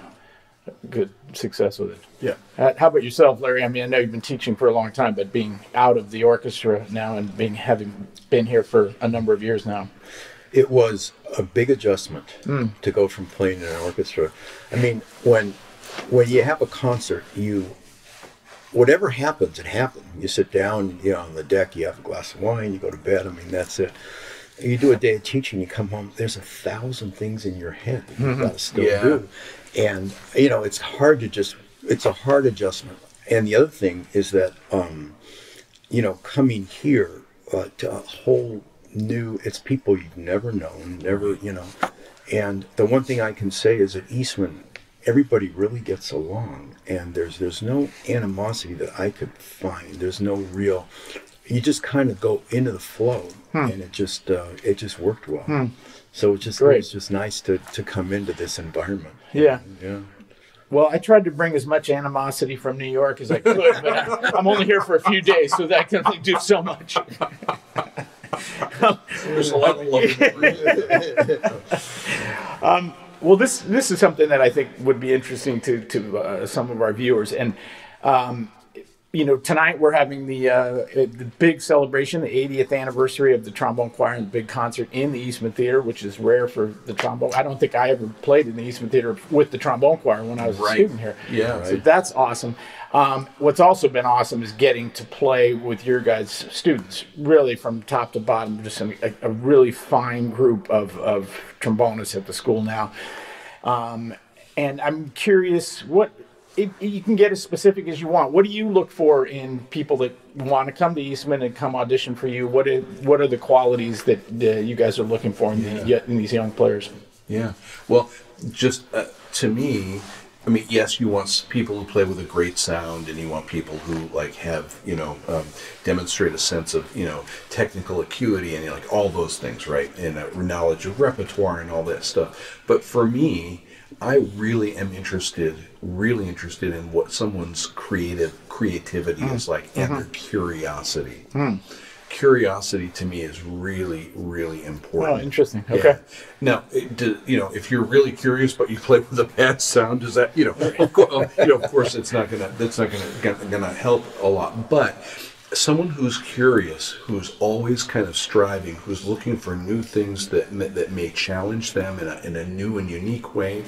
uh, good success with it. Yeah. Uh, how about yourself, Larry? I mean, I know you've been teaching for a long time, but being out of the orchestra now and being having been here for a number of years now. it was a big adjustment to go from playing in an orchestra. I mean, when when you have a concert, you whatever happens, it happens. You sit down, you know, on the deck, you have a glass of wine, you go to bed. I mean, that's it. You do a day of teaching, you come home. There's a thousand things in your head that you've got to still Yeah. do, and you know, it's hard to just. It's a hard adjustment. And the other thing is that, um, you know, coming here uh, to a whole new, it's people you've never known, never, you know. And the one thing I can say is that Eastman, everybody really gets along, and there's there's no animosity that I could find. There's no real. You just kind of go into the flow, and it just uh, it just worked well. So it just Great. it's just nice to to come into this environment. Yeah. Yeah. Well, I tried to bring as much animosity from New York as I could, but I, I'm only here for a few days, so that can only do so much. There's a lot of love. Well, this this is something that I think would be interesting to to uh, some of our viewers, and um, you know, tonight we're having the uh, the big celebration, the 80th anniversary of the trombone choir, and the big concert in the Eastman Theater, which is rare for the trombone. I don't think I ever played in the Eastman Theater with the trombone choir when I was a student here. Yeah, so right. that's awesome. Um, what's also been awesome is getting to play with your guys' students, really from top to bottom. Just a, a really fine group of, of trombonists at the school now. Um, and I'm curious what it, you can get as specific as you want. What do you look for in people that want to come to Eastman and come audition for you? What are, what are the qualities that uh, you guys are looking for in, the, in these young players? Yeah. Well, just uh, to me, I mean, yes, you want people who play with a great sound, and you want people who like have you know um, demonstrate a sense of you know technical acuity and like all those things, right? And uh, knowledge of repertoire and all that stuff. But for me, I really am interested, really interested in what someone's creative creativity is mm-hmm. like and their mm-hmm. curiosity. Mm. Curiosity to me is really, really important. Oh, interesting. Yeah. Okay. Now, it, do, you know, if you're really curious, but you play with a bad sound, does that, you know, of course, you know, of course, it's not gonna, that's not gonna, gonna, help a lot. But someone who's curious, who's always kind of striving, who's looking for new things that may- that may challenge them in a, in a new and unique way,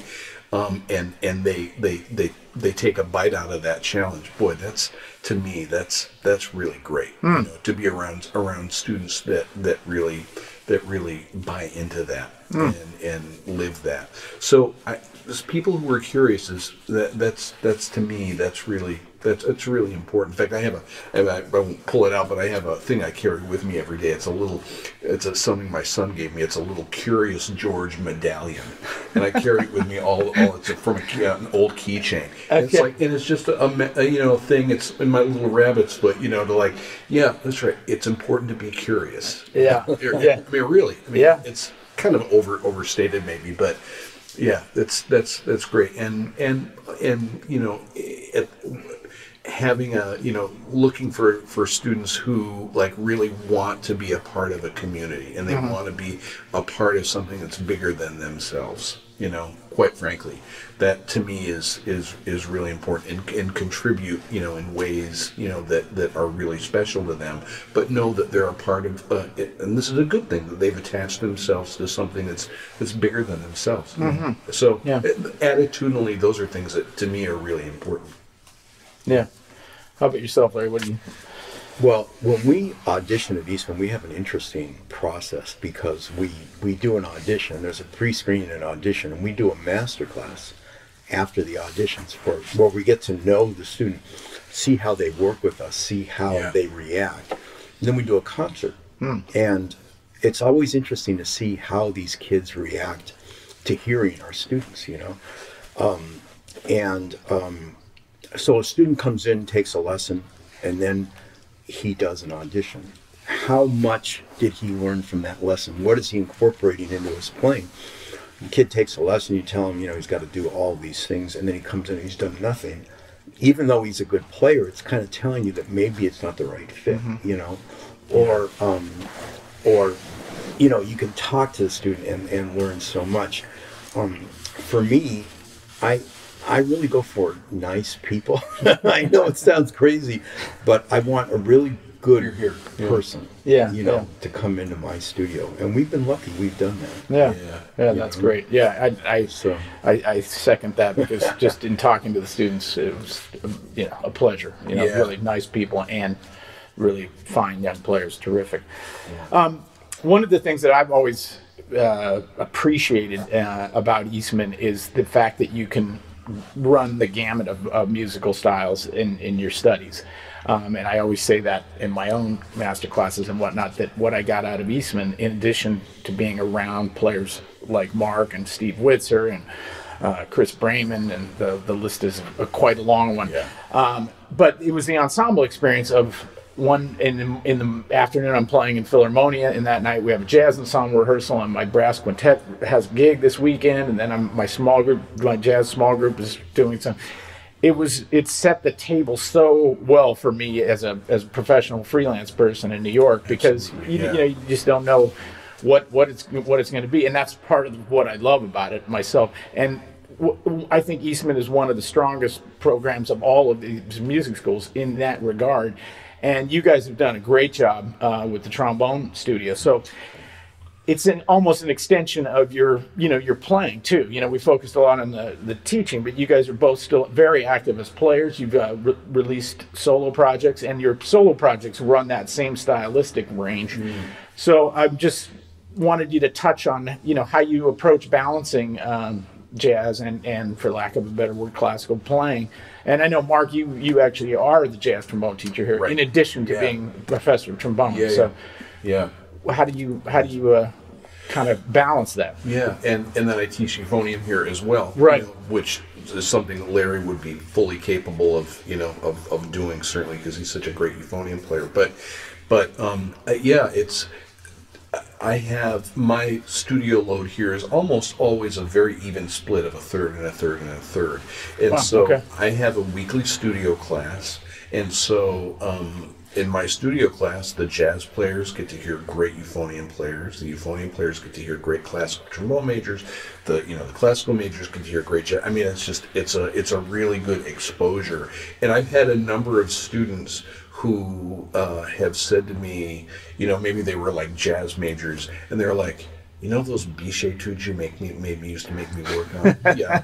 um, and and they they they they take a bite out of that challenge. Boy, that's to me, that's that's really great. You know, to be around around students that that really that really buy into that and, and live that. So I, people who are curious is that that's that's to me that's really That's it's really important. In fact, I have a I, have a, I won't pull it out, but I have a thing I carry with me every day. It's a little, it's a, something my son gave me. It's a little Curious George medallion, and I carry it with me all. all it's from a, an old keychain. And It's Okay. like, and it's just a, a you know thing. It's in my little rabbit's foot. You know, to like, yeah, that's right. It's important to be curious. Yeah. Yeah. I mean, really. I mean, Yeah. It's kind of over overstated, maybe, but yeah, that's that's that's great. And and and you know, it, having a you know looking for for students who like really want to be a part of a community and they want to be a part of something that's bigger than themselves you know quite frankly. That to me is is is really important and, and contribute you know in ways you know that that are really special to them. But know that they're a part of uh, it, and this is a good thing that they've attached themselves to something that's that's bigger than themselves. So Yeah. uh, attitudinally those are things that to me are really important Yeah. How about yourself, Larry? What do you? Well, when we audition at Eastman, we have an interesting process because we, we do an audition. There's a pre-screening and audition, and we do a master class after the auditions for where we get to know the student, see how they work with us, see how Yeah. they react. then we do a concert, and it's always interesting to see how these kids react to hearing our students. You know, um, and um, so a student comes in, takes a lesson, and then he does an audition. How much did he learn from that lesson? What is he incorporating into his playing? The kid takes a lesson, you tell him, you know, he's got to do all these things, and then he comes in and he's done nothing. Even though he's a good player, it's kind of telling you that maybe it's not the right fit, you know, or, um, or, you know, you can talk to the student and, and learn so much. Um, for me, I I really go for nice people. I know it sounds crazy, but I want a really good You're here. Person. Yeah, you know, yeah. to come into my studio, and we've been lucky. We've done that. Yeah. Yeah. Yeah, that's great. Yeah, I, I, So- I, I second that because just in talking to the students, it was, you know, a pleasure. You know, Yeah. really nice people and really fine young players. Terrific. Um, one of the things that I've always uh, appreciated uh, about Eastman is the fact that you can run the gamut of, of musical styles in, in your studies. Um, and I always say that in my own master classes and whatnot, that what I got out of Eastman, in addition to being around players like Mark and Steve Witser and uh, Chris Brayman, and the, the list is a, quite a long one. Yeah. Um, but it was the ensemble experience of one in the, in the afternoon I'm playing in Philharmonia, and that night we have a jazz ensemble rehearsal, and my brass quintet has a gig this weekend, and then I'm, my small group, my jazz small group is doing some. It was it set the table so well for me as a as a professional freelance person in New York because you, yeah. you know you just don't know what what it's what it's going to be, and that's part of what I love about it myself. And I think Eastman is one of the strongest programs of all of these music schools in that regard. And you guys have done a great job uh, with the trombone studio. So it's an almost an extension of your you know your playing too. You know we focused a lot on the the teaching but you guys are both still very active as players. You've uh, re- released solo projects and your solo projects run that same stylistic range. So i just wanted you to touch on you know how you approach balancing um, jazz and and for lack of a better word classical playing and i know mark you you actually are the jazz trombone teacher here Right. in addition to Yeah. being professor of trombone Yeah, so yeah. how do you how do you uh, kind of balance that? Yeah, and and then I teach euphonium here as well, you Right. know, which is something that Larry would be fully capable of, you know, of, of doing certainly because he's such a great euphonium player. But, but um, uh, yeah, it's I have my studio load here is almost always a very even split of a third and a third and a third, and Wow, so okay. I have a weekly studio class, and so um, in my studio class, the jazz players get to hear great euphonium players. The euphonium players get to hear great classical trombone majors. The you know the classical majors get to hear great jazz. I mean, it's just it's a it's a really good exposure. And I've had a number of students who uh, have said to me, you know, maybe they were like jazz majors, and they're like, you know those Bitsch etudes you make me maybe used to make me work on? yeah,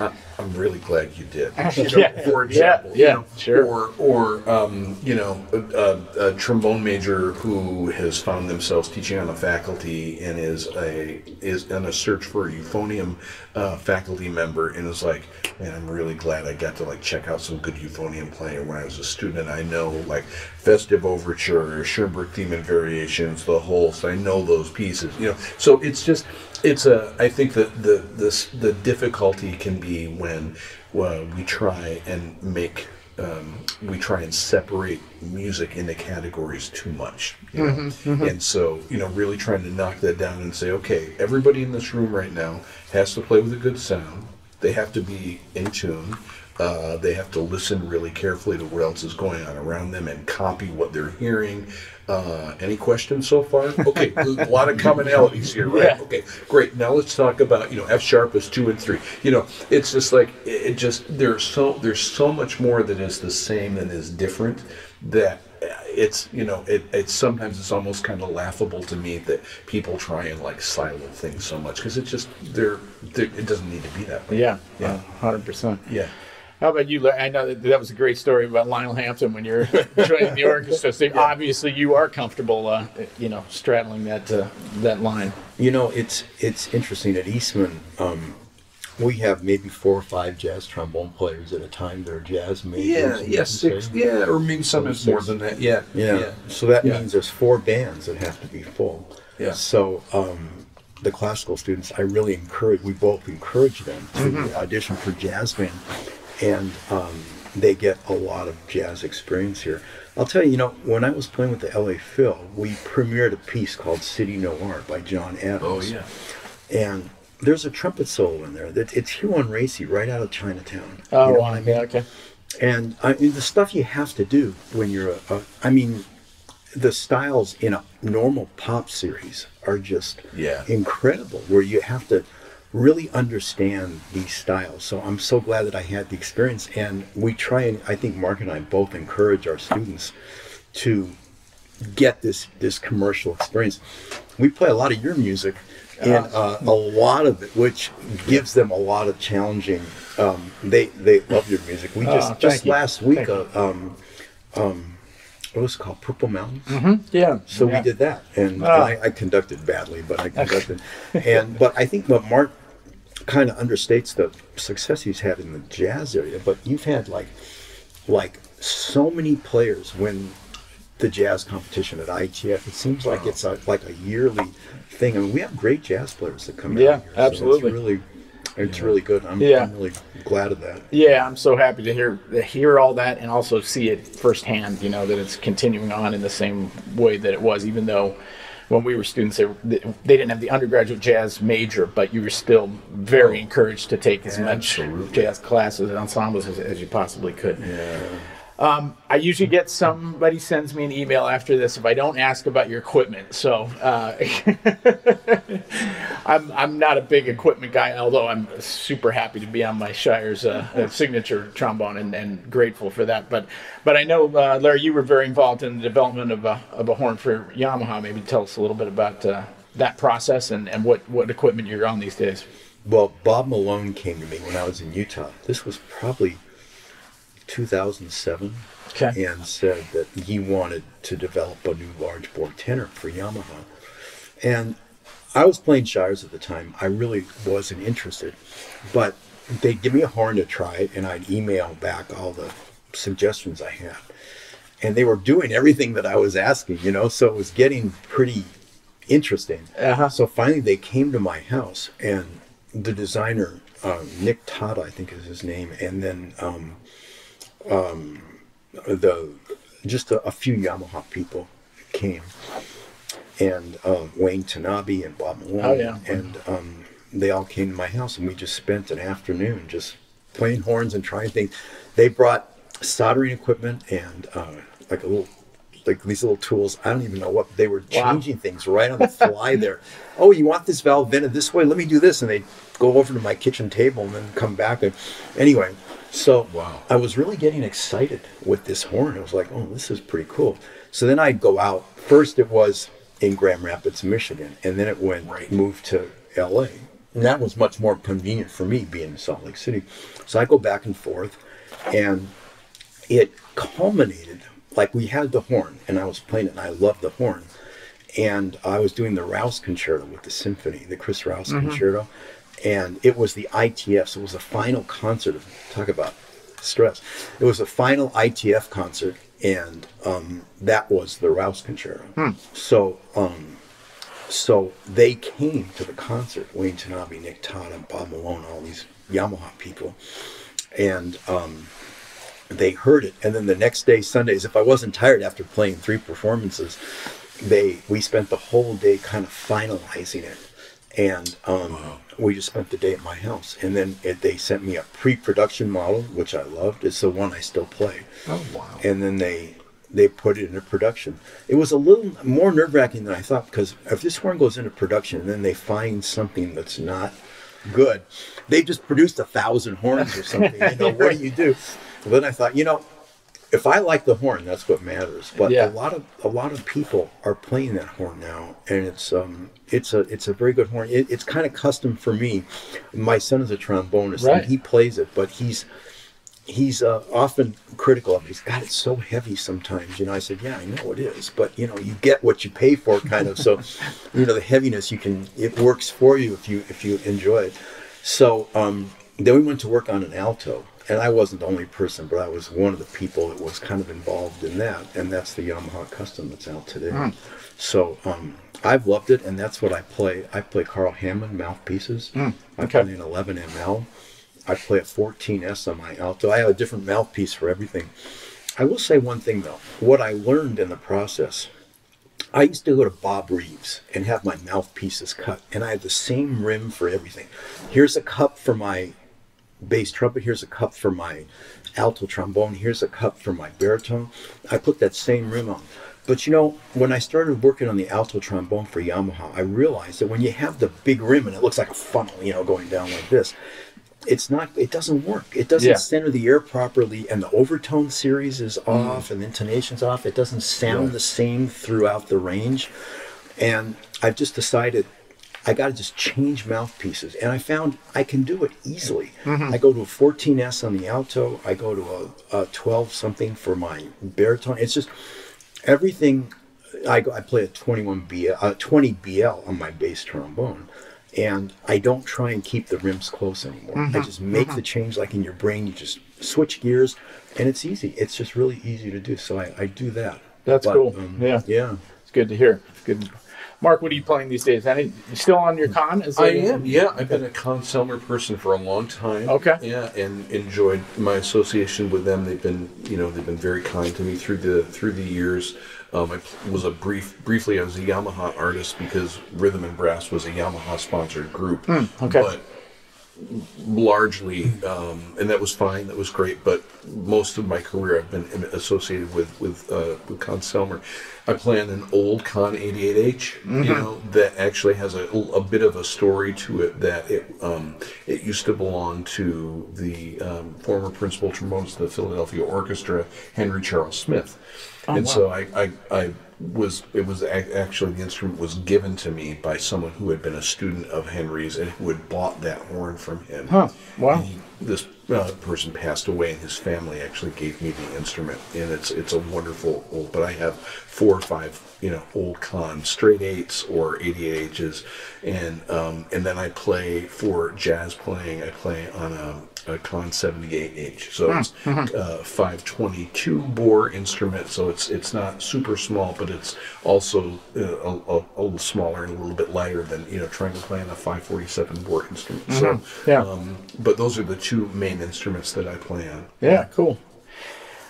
I, am really glad you did. You know, yeah. For example, yeah, yeah you know, sure. Or or um, you know, a, a, trombone major who has found themselves teaching on a faculty and is a is in a search for a euphonium uh, faculty member and is like, man, I'm really glad I got to like check out some good euphonium playing when I was a student. I know like Festive Overture, Schoenberg Theme and Variations, the whole. So I know those pieces. You know, so it's just it's a. I think that the this the difficulty can be when well, we try and make um, we try and separate music into categories too much. You know? mm-hmm, mm-hmm. And so, you know, really trying to knock that down and say, okay, everybody in this room right now has to play with a good sound. They have to be in tune. Uh, they have to listen really carefully to what else is going on around them and copy what they're hearing. Uh, any questions so far? Okay, a lot of commonalities here, right? Yeah. Okay, great. Now let's talk about you know F sharp is two and three. You know, it's just like it just there's so there's so much more that is the same than is different that it's you know it, it's sometimes it's almost kind of laughable to me that people try and like silo things so much because it's just they're, they're, it doesn't need to be that way. Yeah, yeah, hundred percent. Yeah. How about you? I know that, that was a great story about Lionel Hampton when you're joining the orchestra. So yeah. obviously, you are comfortable, uh, you know, straddling that uh, that line. You know, it's it's interesting at Eastman. Um, we have maybe four or five jazz trombone players at a time. They're jazz majors. Yeah, yeah, six. Say. Yeah, or maybe sometimes more than that. Yeah, yeah. yeah. So that yeah. means there's four bands that have to be full. Yeah. So um, the classical students, I really encourage. We both encourage them to mm-hmm. audition for jazz band and um, they get a lot of jazz experience here. I'll tell you, you know, when I was playing with the LA Phil, we premiered a piece called City Noir by John Adams. Oh, yeah. And there's a trumpet solo in there. That It's Uan Rasey right out of Chinatown. Oh, you know I mean? yeah, okay. And I mean, the stuff you have to do when you're a, a I mean, the styles in a normal pop series are just yeah. incredible, where you have to really understand these styles. So I'm so glad that I had the experience. And we try and I think Mark and I both encourage our students to get this this commercial experience. We play a lot of your music and uh, a lot of it, which gives them a lot of challenging. Um, they they love your music. We just oh, just last week, uh, um, um, what was it called Purple Mountains? Mm-hmm. Yeah. So yeah. we did that, and, oh. and I, I, conducted badly, but I conducted. and but I think what Mark kind of understates the success he's had in the jazz area, but you've had like like so many players win the jazz competition at ITF. It seems like it's a, like a yearly thing. I mean, we have great jazz players that come yeah, out here. absolutely. So it's really, it's yeah. really good. I'm, yeah. I'm really glad of that. Yeah, I'm so happy to hear to hear all that and also see it firsthand. You know that it's continuing on in the same way that it was, even though when we were students, they, they didn't have the undergraduate jazz major, but you were still very oh. encouraged to take as Absolutely. much jazz classes and ensembles as, as you possibly could. Yeah. Um, I usually get somebody sends me an email after this if I don't ask about your equipment. So uh, I'm, I'm not a big equipment guy, although I'm super happy to be on my Shires uh, signature trombone and, and, grateful for that. But but I know uh, Larry, you were very involved in the development of a, of a horn for Yamaha. Maybe tell us a little bit about uh, that process and, and what, what equipment you're on these days. Well, Bob Malone came to me when I was in Utah. This was probably 2007 okay. and said that he wanted to develop a new large bore tenor for Yamaha. And I was playing Shires at the time. I really wasn't interested, but they'd give me a horn to try it, and I'd email back all the suggestions I had. And they were doing everything that I was asking, you know, so it was getting pretty interesting. Uh-huh. So finally, they came to my house, and the designer, uh, Nick Tata, I think is his name, and then um, um, the just a, a, few Yamaha people came, and um, Wayne Tanabe and Bob Malone, oh, yeah. and um, they all came to my house, and we just spent an afternoon just playing horns and trying things. They brought soldering equipment and uh, like a little like these little tools. I don't even know what they were changing wow. things right on the fly there. Oh, you want this valve vented this way? Let me do this, and they go over to my kitchen table and then come back. And anyway, so wow. I was really getting excited with this horn. I was like, oh, this is pretty cool. So then I'd go out. First, it was in Grand Rapids, Michigan, and then it went Right. moved to L.A. And that was much more convenient for me being in Salt Lake City. So I go back and forth, and it culminated like we had the horn, and I was playing it, and I loved the horn. And I was doing the Rouse Concerto with the symphony, the Chris Rouse mm-hmm. Concerto, and it was the ITF. So it was the final concert of talk about stress. It was the final ITF concert, and um, that was the Rouse Concerto. So. Um, so they came to the concert, Wayne Tanabe, Nick Todd, and Bob Malone, all these Yamaha people. And um, they heard it. And then the next day, Sundays, if I wasn't tired after playing three performances, they we spent the whole day kind of finalizing it. And um, we just spent the day at my house. And then it, they sent me a pre-production model, which I loved. It's the one I still play Oh wow. and then they they put it into production. It was a little more nerve wracking than I thought because if this horn goes into production and then they find something that's not good, they just produced a thousand horns or something. You know, what do you do? Well, then I thought, you know, if I like the horn, that's what matters. But Yeah. a lot of a lot of people are playing that horn now, and it's um it's a it's a very good horn. It, it's kind of custom for me. My son is a trombonist, Right. and he plays it, but he's he's uh, often critical of it. He's got it so heavy sometimes. You know, I said, yeah, I know it is, but you know, you get what you pay for, kind of. So, you know, the heaviness you can it works for you if you if you enjoy it. So um, then we went to work on an alto, and I wasn't the only person, but I was one of the people that was kind of involved in that, and that's the Yamaha Custom that's out today. So um, I've loved it, and that's what I play. I play Karl Hammond mouthpieces. I okay. play an 11 ML. I play a 14S on my alto. I have a different mouthpiece for everything. I will say one thing though. What I learned in the process, I used to go to Bob Reeves and have my mouthpieces cut, and I had the same rim for everything. Here's a cup for my bass trumpet. Here's a cup for my alto trombone. Here's a cup for my baritone. I put that same rim on. But you know, when I started working on the alto trombone for Yamaha, I realized that when you have the big rim and it looks like a funnel, you know, going down like this, it's not it doesn't work it doesn't Yeah. center the air properly and the overtone series is off and the intonation's off it doesn't sound the same throughout the range and i've just decided i got to just change mouthpieces and i found i can do it easily i go to a 14s on the alto i go to a, a 12 something for my baritone it's just everything I, go, I play a 21 BL, uh, 20 BL on my bass trombone, and I don't try and keep the rims close anymore. Mm-hmm. I just make the change like in your brain. You just switch gears, and it's easy. It's just really easy to do. So I, I do that. That's But, cool. um, yeah. yeah. It's good to hear. Good. Mark, what are you playing these days? Any still on your Conn? Is I am, yeah. I've been a Conn Selmer person for a long time. Okay. Yeah, and enjoyed my association with them. They've been, you know, they've been very kind to me through the through the years. Um, I was a brief, briefly, I was a Yamaha artist because Rhythm and Brass was a Yamaha sponsored group. Hmm, okay. But largely, um, and that was fine. That was great. But most of my career, I've been associated with with uh, with Conn Selmer. I play on an old Conn 88H, you know, that actually has a, a bit of a story to it. That it um, it used to belong to the um, former principal trombonist of the Philadelphia Orchestra, Henry Charles Smith, and so I, I I was it was actually the instrument was given to me by someone who had been a student of Henry's and who had bought that horn from him. Huh, wow. He, this uh, person passed away, and his family actually gave me the instrument, and it's it's a wonderful old. But I have four or five, you know, old Conn straight eights or 88Hs, and um, and then I play for jazz playing. I play on a, a Conn 78H, so it's uh, 522 bore instrument. So it's it's not super small, but it's also uh, a, a, a little smaller and a little bit lighter than you know trying to play on a 547 bore instrument. So Yeah. um, but those are the two main instruments that I play on. Yeah, cool.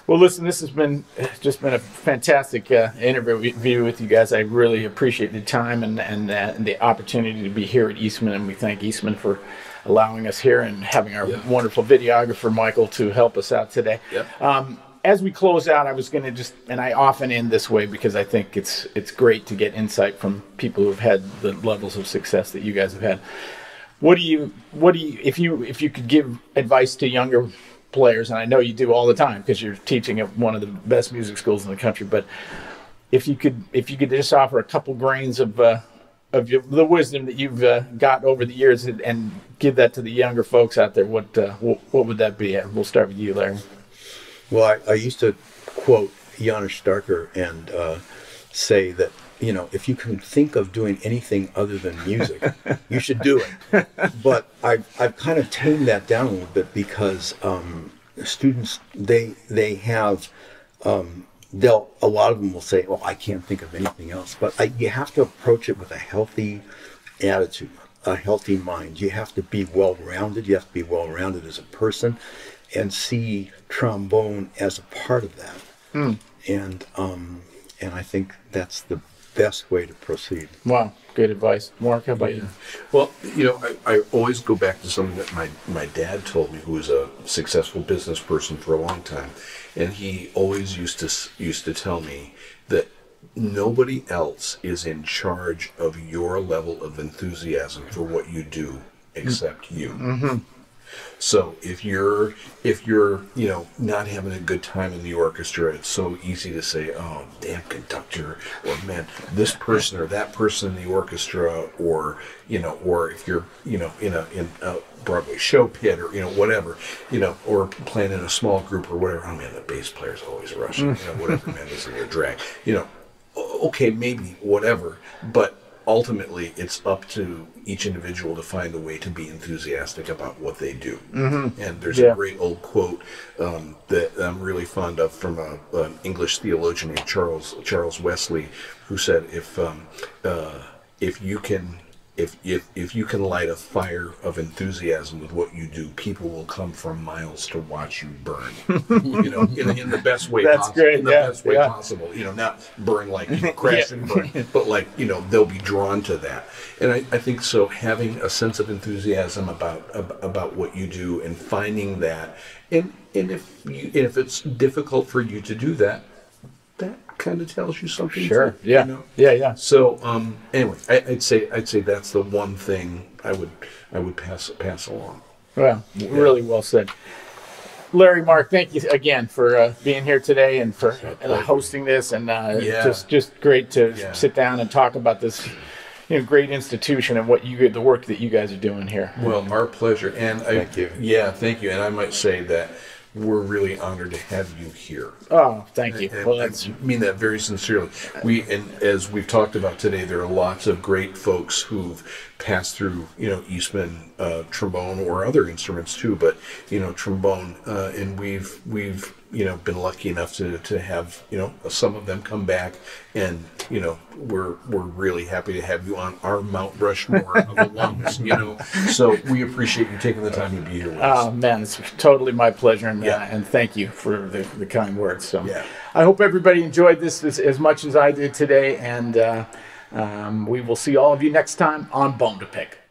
Well, listen, this has been just been a fantastic uh, interview with you guys. I really appreciate the time and and, uh, and the opportunity to be here at Eastman, and we thank Eastman for allowing us here and having our wonderful videographer Michael to help us out today. Um, as we close out, I was going to just, and I often end this way because I think it's it's great to get insight from people who've had the levels of success that you guys have had. What do you, what do you, if you, if you could give advice to younger players, and I know you do all the time because you're teaching at one of the best music schools in the country, but if you could if you could just offer a couple grains of uh, of your, the wisdom that you've uh, got over the years and, and, give that to the younger folks out there, what, uh, what, what would that be? We'll start with you, Larry. Well, I, I used to quote Janos Starker and uh, say that you know if you can think of doing anything other than music, you should do it. But I've I've kind of tamed that down a little bit because um, students they they have. Um, they'll a lot of them will say, "Well, I can't think of anything else." But I, you have to approach it with a healthy attitude, a healthy mind. You have to be well-rounded. You have to be well-rounded as a person, and see trombone as a part of that. Mm. And um, and I think that's the best way to proceed. Wow, good advice. Mark, how about you? Well, you know, I, I always go back to something that my, my dad told me, who was a successful business person for a long time. And he always used to used to tell me that nobody else is in charge of your level of enthusiasm for what you do except you. Mm-hmm. So if you're if you're you know not having a good time in the orchestra, it's so easy to say, "Oh, damn conductor," or "Man, this person or that person in the orchestra," or you know, or if you're you know in a in a Broadway show pit or you know whatever, you know, or playing in a small group or whatever. Oh man, the bass player's always rushing, you know, whatever man is in your drag, you know. Okay, maybe whatever, but ultimately it's up to each individual to find a way to be enthusiastic about what they do. Mm-hmm. And there's yeah. a great old quote um, that I'm really fond of from a, an English theologian named Charles Charles Wesley, who said, "If um, uh, if you can if, if if you can light a fire of enthusiasm with what you do, people will come from miles to watch you burn. you know, in, in, the best way That's possible. Great. In the yeah. best way yeah. possible. You know, not burn like you know, crash and burn, but like you know, they'll be drawn to that. And I, I think so. Having a sense of enthusiasm about about what you do and finding that, and and if you, if it's difficult for you to do that, that kind of tells you something. Sure. Too, yeah. You know? Yeah. Yeah. So um, anyway, I, would say I'd say that's the one thing I would I would pass pass along. Well, yeah. really well said. Larry, Mark, thank you again for uh, being here today and for uh, hosting this, and uh, yeah. just just great to yeah. sit down and talk about this, you know, great institution and what you get the work that you guys are doing here. Well, our pleasure, and I, thank you. Yeah, thank you, and I might say that we're really honored to have you here. Oh, thank you. And well, I mean that very sincerely. We and as we've talked about today, there are lots of great folks who've passed through, you know, Eastman uh, trombone or other instruments too, but you know, trombone, uh, and we've we've you know been lucky enough to, to have you know some of them come back and you know we're we're really happy to have you on our Mount Rushmore of alums you know so we appreciate you taking the time to be here with us. Oh man, it's totally my pleasure and, yeah. uh, and thank you for the, the kind words. So yeah. I hope everybody enjoyed this as, as much as I did today and uh, um, we will see all of you next time on Bone to Pick.